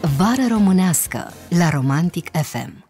Vară românească la Romantic FM